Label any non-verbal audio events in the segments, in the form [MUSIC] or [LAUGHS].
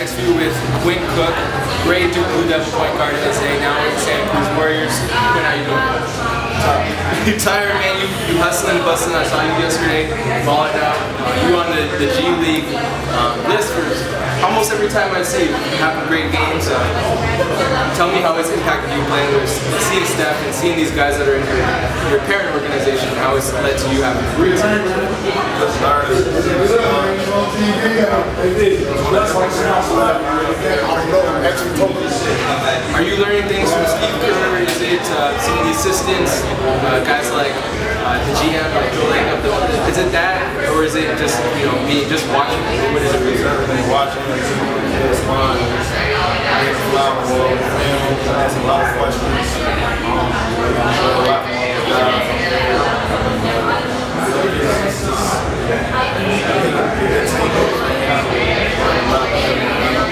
Next few with Quinn Cook, great Duke Blue Devil point guard in his day, now with the Santa Cruz Warriors. Quinn, how you doing? [LAUGHS] You tired, man? You, you hustling and busting. I saw you yesterday, balling out. Uh, you on the, the G League um, list for almost every time I see you. Having great games. Uh, tell me how it's impacted you playing with seeing Steph and seeing these guys that are in your, your parent organization. How it's led to you having. Just learning. Are you learning things from Steve Kerr? Is it uh, some of the assistants, uh, guys like uh, the GM, like Joe Lacob? Is it that, or is it just you know me just watching? What is it? Watching it, it's fun. I get a lot film, a lot of questions. Um, a lot.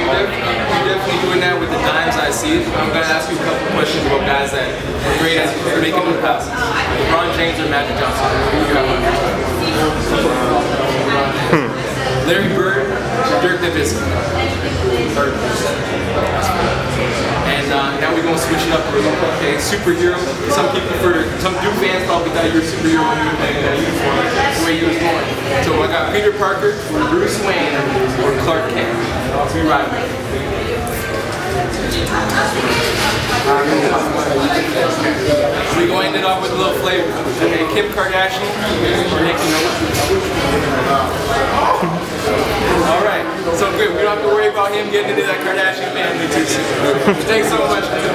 You're definitely doing that with the dimes I see. I'm to ask you a couple questions about guys that are great at making new passes. LeBron James or Magic Johnson? Who you on your? Larry Bird, Dirk Nowitzki. And uh, now we're to switch it up a little. Okay, superhero. Some people prefer, some Duke fans probably thought you were a superhero when you were playing that uniform, the way you was born. So I got Peter Parker, Bruce Wayne, or Clark Kent. You riding with? We going to end it off with a little flavor. Okay, Kim Kardashian or Nicki Minaj? So good. We don't have to worry about him getting into that Kardashian family too soon. Thanks so much.